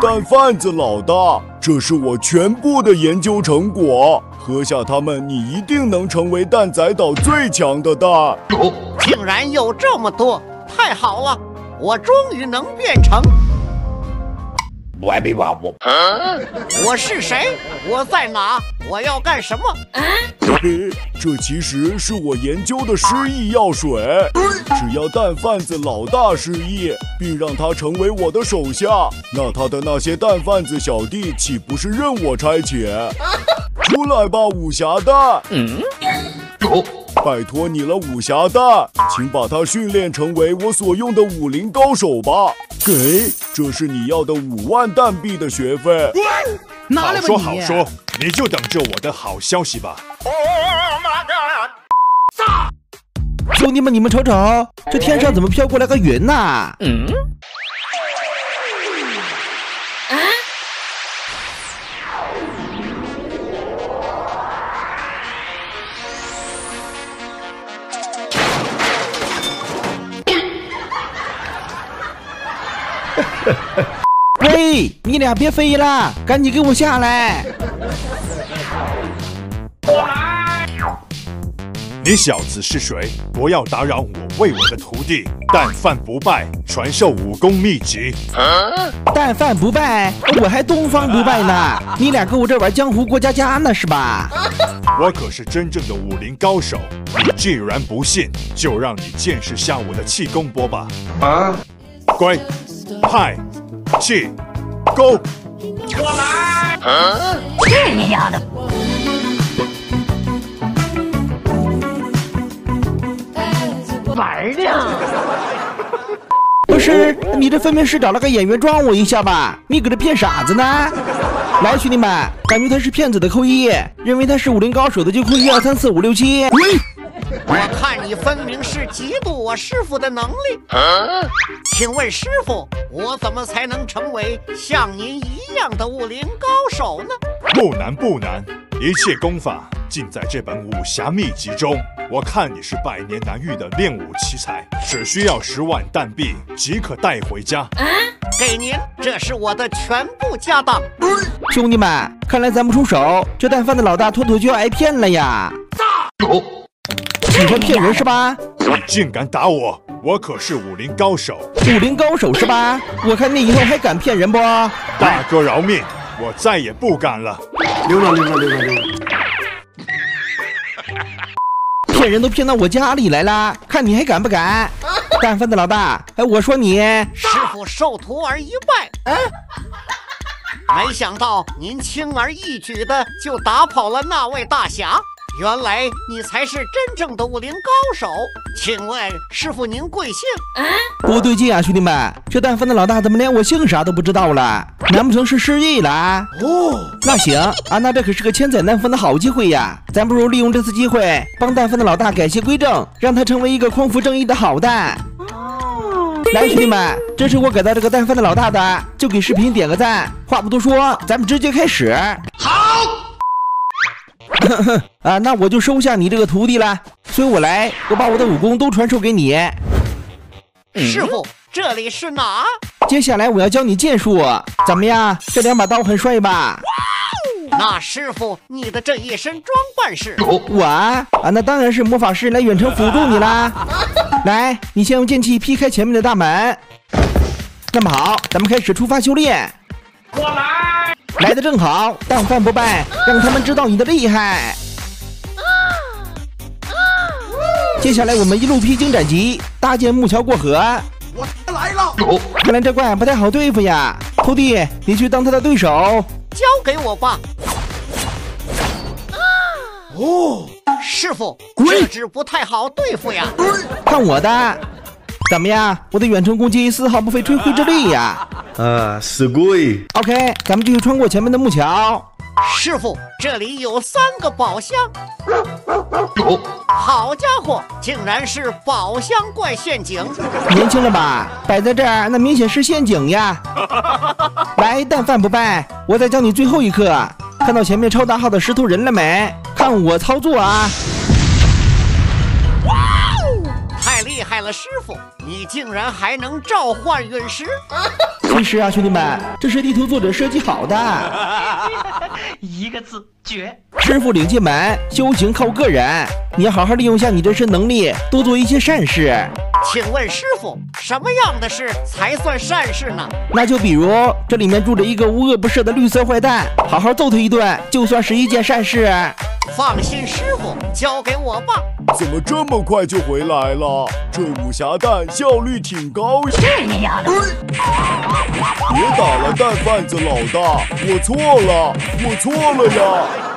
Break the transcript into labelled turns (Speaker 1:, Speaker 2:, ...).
Speaker 1: 蛋贩子老大，这是我全部的研究成果。喝下它们，你一定能成为蛋仔岛最强的蛋。
Speaker 2: 竟然有这么多，太好了！我终于能变成。
Speaker 3: 我还没完我。
Speaker 2: 我是谁？我在哪？我要干什么？
Speaker 1: 嘿，这其实是我研究的失忆药水。只要蛋贩子老大失忆，并让他成为我的手下，那他的那些蛋贩子小弟岂不是任我差遣？出来吧，武侠蛋！嗯，拜托你了，武侠蛋，请把他训练成为我所用的武林高手吧。给，这是你要的五万蛋币的学费。
Speaker 4: 好说好说，你就等着我的好消息吧。
Speaker 5: 兄弟们，你们瞅瞅，这天上怎么飘过来个云呐？嗯。喂，你俩别飞了，赶紧给我下来！
Speaker 4: 你小子是谁？不要打扰我为我的徒弟但饭不败传授武功秘籍。
Speaker 5: 但饭不败，我还东方不败呢！你俩跟我这玩江湖过家家呢是吧？
Speaker 4: 我可是真正的武林高手，你既然不信，就让你见识下我的气功波吧。啊，乖，派，气，勾！我来！
Speaker 6: 去你丫的！
Speaker 2: 玩呢？
Speaker 5: 不是，你这分明是找了个演员装我一下吧？你搁这骗傻子呢？来，兄弟们，感觉他是骗子的扣一，认为他是武林高手的就扣一二三四五六七。
Speaker 2: 我看你分明是嫉妒我师傅的能力。请问师傅，我怎么才能成为像您一样的武林高手呢？
Speaker 4: 不难不难，一切功法尽在这本武侠秘籍中。我看你是百年难遇的练武奇才，只需要十万弹币即可带回家。
Speaker 2: 给您，这是我的全部家当。
Speaker 5: 兄弟们，看来咱不出手，这蛋贩的老大妥妥就要挨骗了呀！喜欢骗人是吧？
Speaker 4: 你竟敢打我！我可是武林高手，
Speaker 5: 武林高手是吧？我看你以后还敢骗人不？
Speaker 4: 大哥饶命，我再也不敢了。溜了溜了溜了溜了。
Speaker 5: 骗人都骗到我家里来了，看你还敢不敢？蛋贩的老大，哎，我说你
Speaker 2: 师傅受徒儿一拜。嗯没想到您轻而易举的就打跑了那位大侠。原来你才是真正的武林高手，请问师傅您贵姓？
Speaker 5: 不对劲啊，兄弟们，这蛋贩的老大怎么连我姓啥都不知道了？难不成是失忆了？哦，那行啊，那这可是个千载难逢的好机会呀，咱不如利用这次机会帮蛋贩的老大改邪归正，让他成为一个匡扶正义的好蛋。哦，来，兄弟们，这是我给到这个蛋贩的老大的，就给视频点个赞。话不多说，咱们直接开始。好。啊，那我就收下你这个徒弟了，随我来，我把我的武功都传授给你。
Speaker 2: 师傅，这里是哪？
Speaker 5: 接下来我要教你剑术，怎么样？这两把刀很帅吧？
Speaker 2: 那师傅，你的这一身装扮是？
Speaker 5: 我啊，那当然是魔法师来远程辅助你啦。来，你先用剑气劈开前面的大门。那么好，咱们开始出发修炼。我来。来的正好，但饭不败，让他们知道你的厉害。接下来我们一路披荆斩棘，搭建木桥过河。我来了！看来这怪不太好对付呀，徒弟，你去当他的对手。
Speaker 2: 交给我吧。哦，师傅，这只不太好对付呀。
Speaker 5: 看我的，怎么样？我的远程攻击丝毫不费吹灰之力呀。
Speaker 3: 啊，死鬼
Speaker 5: ！OK，咱们继续穿过前面的木桥。
Speaker 2: 师傅，这里有三个宝箱。好家伙，竟然是宝箱怪陷阱！
Speaker 5: 年轻了吧？摆在这儿，那明显是陷阱呀！来，但饭不败，我再教你最后一课。看到前面超大号的石头人了没？看我操作啊！
Speaker 2: 哇哦太厉害了，师傅！你竟然还能召唤陨石！
Speaker 5: 其实啊，兄弟们，这是地图作者设计好的。
Speaker 6: 一个字绝。
Speaker 5: 师傅领进门，修行靠个人。你要好好利用一下你这身能力，多做一些善事。
Speaker 2: 请问师傅，什么样的事才算善事呢？
Speaker 5: 那就比如这里面住着一个无恶不赦的绿色坏蛋，好好揍他一顿，就算是一件善事。
Speaker 2: 放心，师傅，交给我吧。
Speaker 1: 怎么这么快就回来了？这武侠蛋效率挺高呀！
Speaker 6: 去你丫的！
Speaker 1: 别打了，蛋贩子老大，我错了，我错了呀！